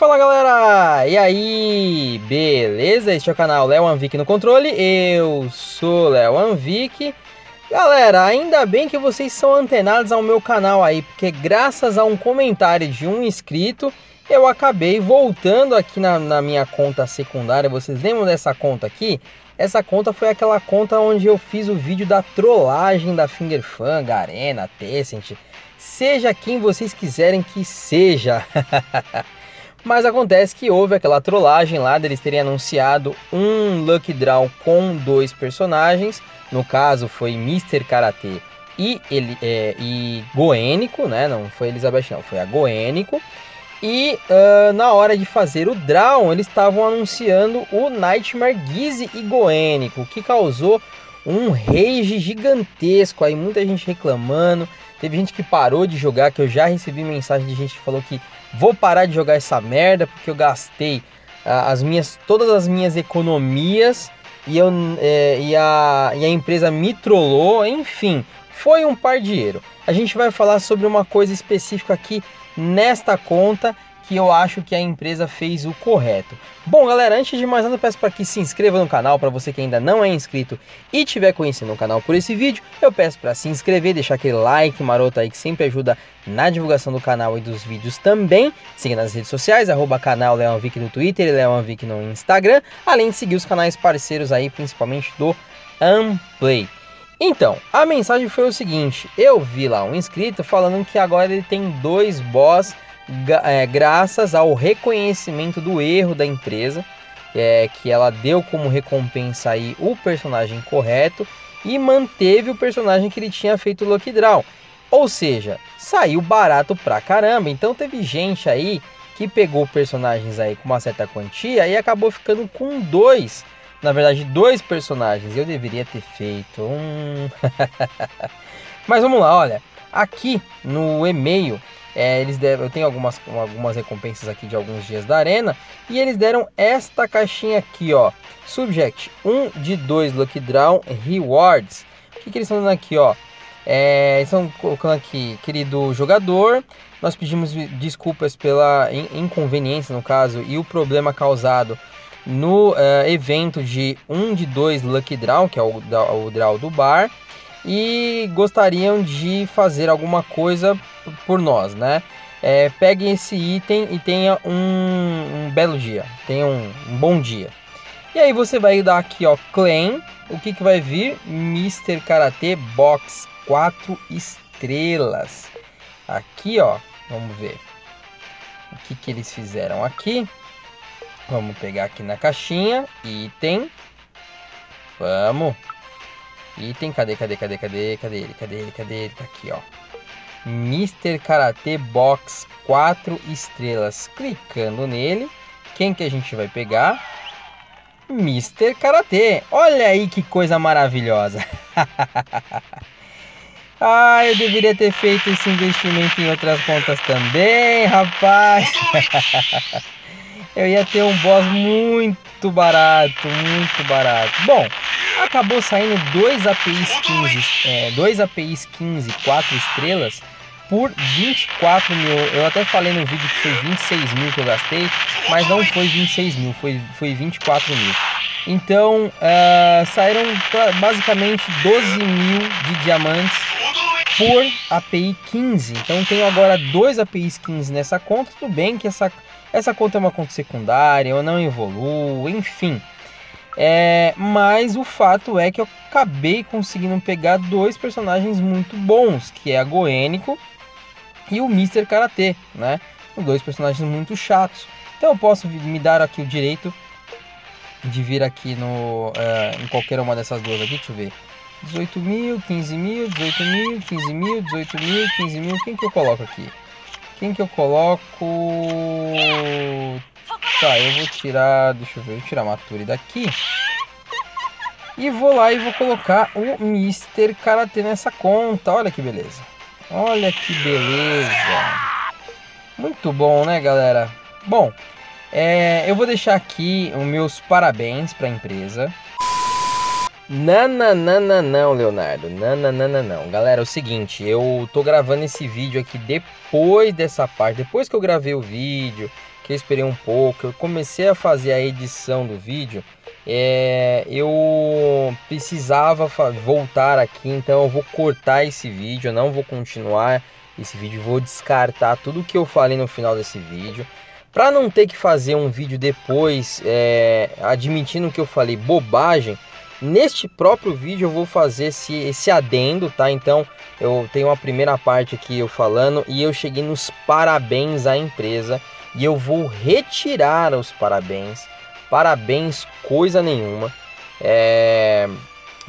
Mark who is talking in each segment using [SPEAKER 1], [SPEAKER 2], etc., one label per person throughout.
[SPEAKER 1] Fala galera, e aí, beleza? Este é o canal Léo Anvic no controle, eu sou Léo Anvic. Galera, ainda bem que vocês são antenados ao meu canal aí, porque graças a um comentário de um inscrito, eu acabei voltando aqui na, na minha conta secundária. Vocês lembram dessa conta aqui? Essa conta foi aquela conta onde eu fiz o vídeo da trollagem da Fingerfang, Garena, Tencent, seja quem vocês quiserem que seja. Mas acontece que houve aquela trollagem lá deles terem anunciado um Lucky Draw com dois personagens. No caso foi Mr. Karate e, ele, é, e Goênico, né? Não foi Elizabeth, não, foi a Goênico. E uh, na hora de fazer o Draw, eles estavam anunciando o Nightmare Gizzy e Goênico, que causou um rage gigantesco aí, muita gente reclamando. Teve gente que parou de jogar, que eu já recebi mensagem de gente que falou que vou parar de jogar essa merda porque eu gastei uh, as minhas todas as minhas economias e, eu, é, e, a, e a empresa me trollou, enfim, foi um par de dinheiro. A gente vai falar sobre uma coisa específica aqui nesta conta que eu acho que a empresa fez o correto. Bom, galera, antes de mais nada, peço para que se inscreva no canal, para você que ainda não é inscrito e estiver conhecendo o canal por esse vídeo, eu peço para se inscrever, deixar aquele like maroto aí que sempre ajuda na divulgação do canal e dos vídeos também. Siga nas redes sociais, arroba canal Leonvic no Twitter e Leonvic no Instagram, além de seguir os canais parceiros aí, principalmente do Unplay. Então, a mensagem foi o seguinte, eu vi lá um inscrito falando que agora ele tem dois boss é, graças ao reconhecimento do erro da empresa, é, que ela deu como recompensa aí o personagem correto e manteve o personagem que ele tinha feito Lucky Draw. Ou seja, saiu barato pra caramba. Então teve gente aí que pegou personagens aí com uma certa quantia e acabou ficando com dois. Na verdade, dois personagens. Eu deveria ter feito um. Mas vamos lá, olha. Aqui no e-mail é, eles deram, eu tenho algumas, algumas recompensas aqui de alguns dias da arena e eles deram esta caixinha aqui, ó. Subject 1 de 2 Lucky Draw Rewards. O que, que eles estão dando aqui, ó? É, eles estão colocando aqui, querido jogador, nós pedimos desculpas pela inconveniência no caso e o problema causado no uh, evento de 1 de 2 Lucky Draw, que é o, o draw do bar e gostariam de fazer alguma coisa por nós, né? É, peguem esse item e tenha um, um belo dia, tenha um, um, bom dia. E aí você vai dar aqui, ó, claim, o que, que vai vir? Mr. Karate Box 4 estrelas. Aqui, ó, vamos ver o que, que eles fizeram aqui. Vamos pegar aqui na caixinha, item. Vamos. Item, cadê, cadê, cadê, cadê, cadê ele, cadê ele, cadê ele? Tá aqui, ó. Mr. Karate Box 4 estrelas. Clicando nele, quem que a gente vai pegar? Mr. Karate. Olha aí que coisa maravilhosa. ah, eu deveria ter feito esse investimento em outras contas também, rapaz. eu ia ter um boss muito barato, muito barato. Bom, acabou saindo dois APIs 15, é, dois APIs 15, 4 estrelas por 24 mil. Eu até falei no vídeo que foi 26 mil que eu gastei, mas não foi 26 mil, foi, foi 24 mil. Então uh, saíram basicamente 12 mil de diamantes por API 15. Então tenho agora dois APIs 15 nessa conta. Tudo bem que essa, essa conta é uma conta secundária, eu não evoluo, enfim. É, mas o fato é que eu acabei conseguindo pegar dois personagens muito bons, que é a Goênico e o Mr. Karate, né? Dois personagens muito chatos. Então eu posso me dar aqui o direito de vir aqui no, é, em qualquer uma dessas duas aqui, deixa eu ver. 18 mil, 15 mil, 18 mil, 15 mil, 18 mil, 15 mil. Quem que eu coloco aqui? Quem que eu coloco? Tá, eu vou tirar, deixa eu ver, vou tirar a Maturi daqui. E vou lá e vou colocar o Mr. Karate nessa conta. Olha que beleza. Olha que beleza. Muito bom, né, galera? Bom, é, eu vou deixar aqui os meus parabéns para a empresa. Não, não, não, não, não, Leonardo. Não, não, não, não, não. Galera, é o seguinte, eu tô gravando esse vídeo aqui depois dessa parte, depois que eu gravei o vídeo, porque eu esperei um pouco, eu comecei a fazer a edição do vídeo, é, eu precisava voltar aqui, então eu vou cortar esse vídeo, eu não vou continuar esse vídeo, vou descartar tudo que eu falei no final desse vídeo. Para não ter que fazer um vídeo depois é, admitindo que eu falei bobagem, neste próprio vídeo eu vou fazer esse, esse adendo, tá? Então eu tenho a primeira parte aqui eu falando e eu cheguei nos parabéns à empresa e eu vou retirar os parabéns. Parabéns, coisa nenhuma. É...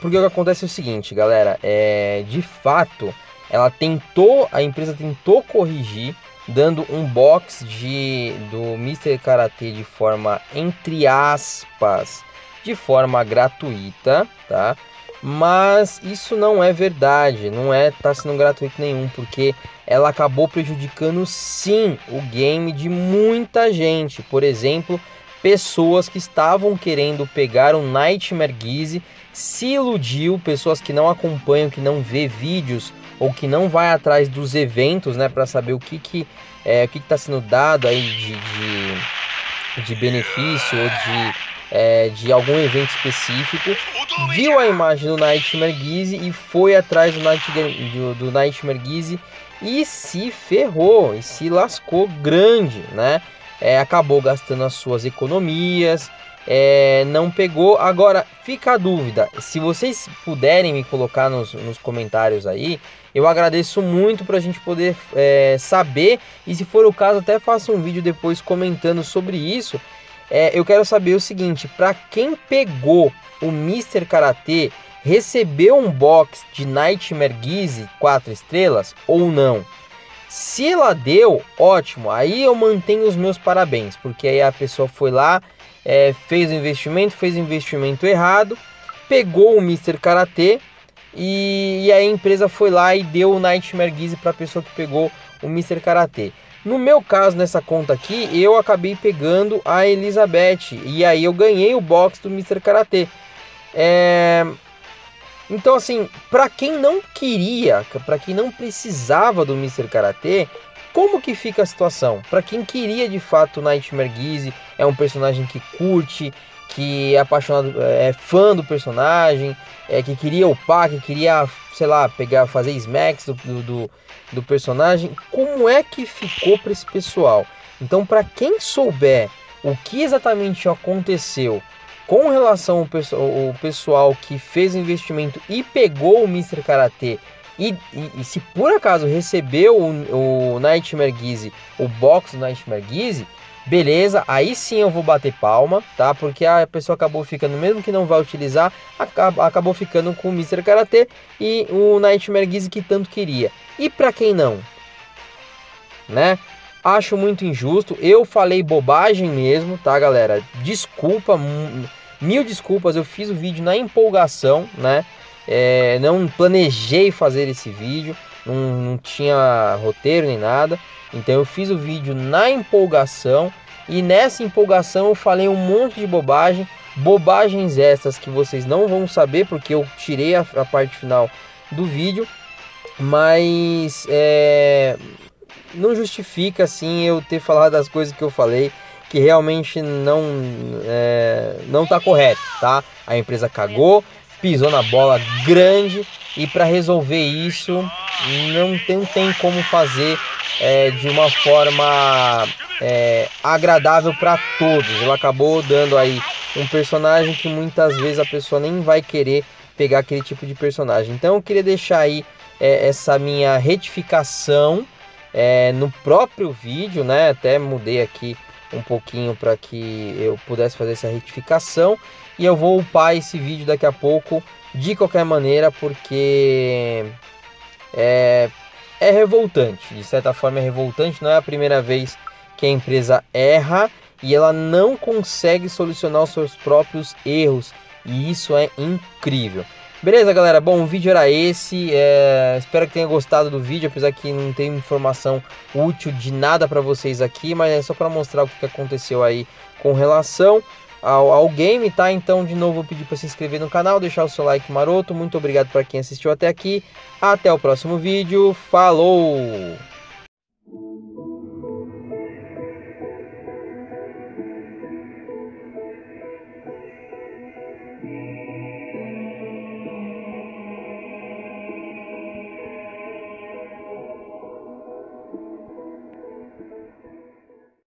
[SPEAKER 1] Porque o que acontece é o seguinte, galera, é... de fato ela tentou, a empresa tentou corrigir dando um box de do Mr. Karate de forma entre aspas, de forma gratuita, tá? Mas isso não é verdade, não é tá sendo gratuito nenhum, porque ela acabou prejudicando sim o game de muita gente. Por exemplo, pessoas que estavam querendo pegar o Nightmare Geese se iludiu, pessoas que não acompanham, que não vê vídeos ou que não vai atrás dos eventos, né, para saber o que que é, o que está sendo dado aí de, de, de benefício ou de, é, de algum evento específico, viu a imagem do Nightmare Geese e foi atrás do, Night, do, do Nightmare Geese e se ferrou, e se lascou grande, né? É, acabou gastando as suas economias, é, não pegou. Agora, fica a dúvida, se vocês puderem me colocar nos, nos comentários aí, eu agradeço muito para a gente poder é, saber e se for o caso até faça um vídeo depois comentando sobre isso. É, eu quero saber o seguinte, para quem pegou o Mr. Karate, recebeu um box de Nightmare Geese 4 estrelas ou não? Se ela deu, ótimo, aí eu mantenho os meus parabéns, porque aí a pessoa foi lá, é, fez o investimento, fez o investimento errado, pegou o Mr. Karate e, e a empresa foi lá e deu o Nightmare Geese para a pessoa que pegou o Mr. Karate. No meu caso, nessa conta aqui, eu acabei pegando a Elizabeth e aí eu ganhei o box do Mr. Karate. É... Então, assim, para quem não queria, para quem não precisava do Mr. Karate, como que fica a situação? Para quem queria de fato Nightmare Geese, é um personagem que curte, que é apaixonado, é fã do personagem, é que queria upar, que queria, sei lá, pegar, fazer smacks do, do, do personagem. Como é que ficou para esse pessoal? Então, para quem souber o que exatamente aconteceu com relação ao, pessoal que fez o investimento e pegou o Mr. Karate e, e, e, se por acaso recebeu o, o Nightmare Geese, o box do Nightmare Geese, beleza, aí sim eu vou bater palma, tá? Porque a pessoa acabou ficando, mesmo que não vai utilizar, acabou ficando com o Mr. Karate e o Nightmare Geese que tanto queria. E para quem não? Né? Acho muito injusto. Eu falei bobagem mesmo, tá, galera? Desculpa, mil desculpas. Eu fiz o vídeo na empolgação, né? É, não planejei fazer esse vídeo, não, não tinha roteiro nem nada. Então eu fiz o vídeo na empolgação e nessa empolgação eu falei um monte de bobagem, bobagens essas que vocês não vão saber porque eu tirei a, a parte final do vídeo, mas é, não justifica assim eu ter falado das coisas que eu falei que realmente não é, não tá correto, tá? A empresa cagou, pisou na bola grande e para resolver isso não tem, tem como fazer é, de uma forma é, agradável para todos. Ela acabou dando aí um personagem que muitas vezes a pessoa nem vai querer pegar aquele tipo de personagem. Então eu queria deixar aí é, essa minha retificação é, no próprio vídeo, né? Até mudei aqui um pouquinho para que eu pudesse fazer essa retificação. E eu vou upar esse vídeo daqui a pouco de qualquer maneira porque é, é revoltante, de certa forma é revoltante, não é a primeira vez que a empresa erra e ela não consegue solucionar os seus próprios erros. E isso é incrível. Beleza, galera? Bom, o vídeo era esse. É... Espero que tenha gostado do vídeo, apesar que não tem informação útil de nada para vocês aqui, mas é só para mostrar o que aconteceu aí com relação ao, ao game, tá? Então, de novo, vou pedir para se inscrever no canal, deixar o seu like maroto. Muito obrigado para quem assistiu até aqui. Até o próximo vídeo. Falou!